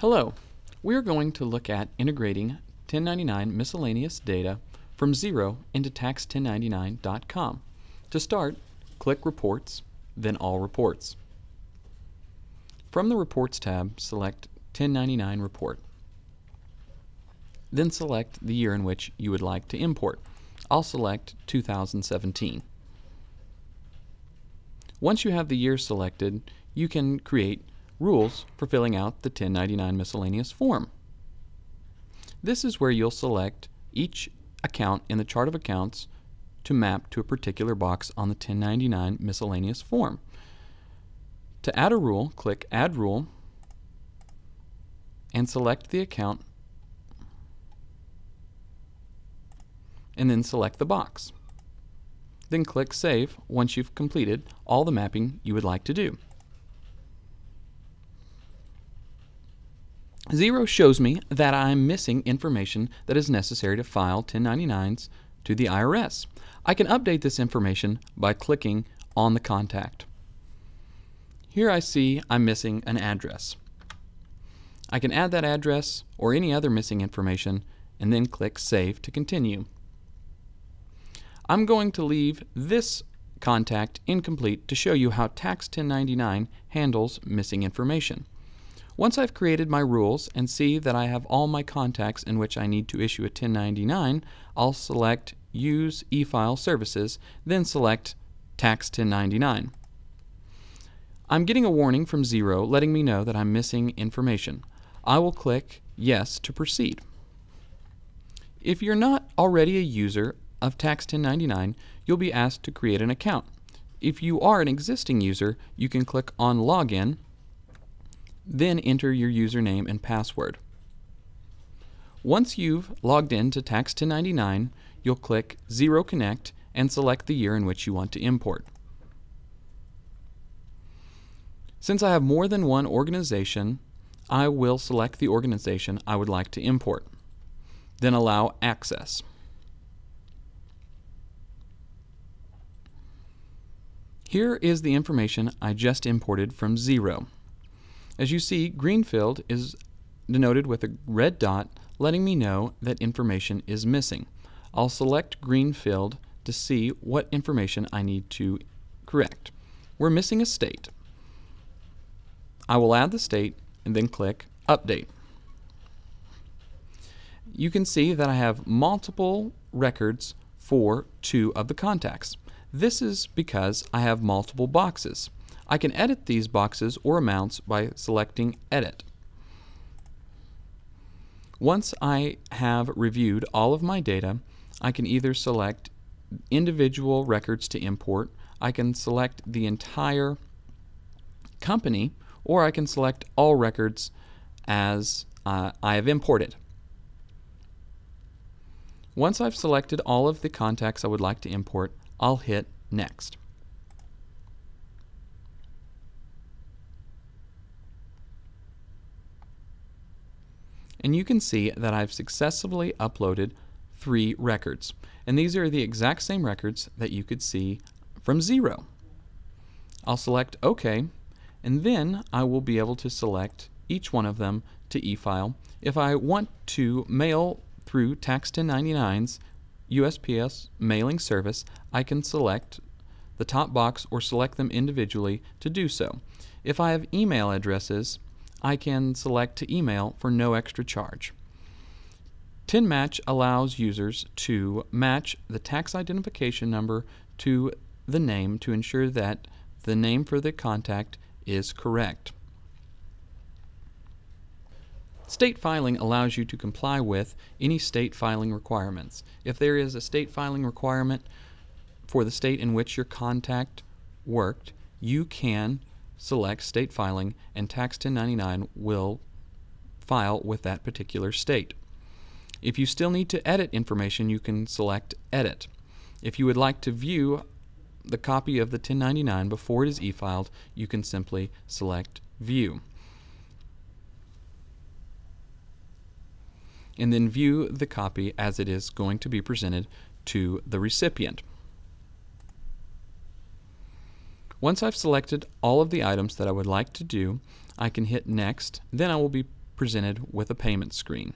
Hello, we are going to look at integrating 1099 miscellaneous data from Xero into tax1099.com. To start, click Reports, then All Reports. From the Reports tab, select 1099 Report. Then select the year in which you would like to import. I'll select 2017. Once you have the year selected, you can create rules for filling out the 1099 miscellaneous form. This is where you'll select each account in the chart of accounts to map to a particular box on the 1099 miscellaneous form. To add a rule, click Add Rule and select the account and then select the box. Then click Save once you've completed all the mapping you would like to do. Xero shows me that I'm missing information that is necessary to file 1099s to the IRS. I can update this information by clicking on the contact. Here I see I'm missing an address. I can add that address or any other missing information and then click Save to continue. I'm going to leave this contact incomplete to show you how Tax 1099 handles missing information. Once I've created my rules and see that I have all my contacts in which I need to issue a 1099, I'll select Use eFile Services, then select Tax 1099. I'm getting a warning from Xero letting me know that I'm missing information. I will click Yes to proceed. If you're not already a user of Tax 1099, you'll be asked to create an account. If you are an existing user, you can click on Login then enter your username and password. Once you've logged in to Tax 1099, you'll click Xero Connect and select the year in which you want to import. Since I have more than one organization, I will select the organization I would like to import. Then allow access. Here is the information I just imported from Xero. As you see, Greenfield is denoted with a red dot letting me know that information is missing. I'll select Greenfield to see what information I need to correct. We're missing a state. I will add the state and then click Update. You can see that I have multiple records for two of the contacts. This is because I have multiple boxes. I can edit these boxes or amounts by selecting Edit. Once I have reviewed all of my data, I can either select individual records to import, I can select the entire company, or I can select all records as uh, I have imported. Once I've selected all of the contacts I would like to import, I'll hit Next. And you can see that I've successfully uploaded three records. And these are the exact same records that you could see from Xero. I'll select OK, and then I will be able to select each one of them to e-file. If I want to mail through Tax 1099's USPS mailing service, I can select the top box or select them individually to do so. If I have email addresses, I can select to email for no extra charge. TinMatch allows users to match the tax identification number to the name to ensure that the name for the contact is correct. State filing allows you to comply with any state filing requirements. If there is a state filing requirement for the state in which your contact worked, you can select state filing, and Tax 1099 will file with that particular state. If you still need to edit information, you can select Edit. If you would like to view the copy of the 1099 before it is e-filed, you can simply select View. And then view the copy as it is going to be presented to the recipient. Once I've selected all of the items that I would like to do, I can hit Next. Then I will be presented with a payment screen.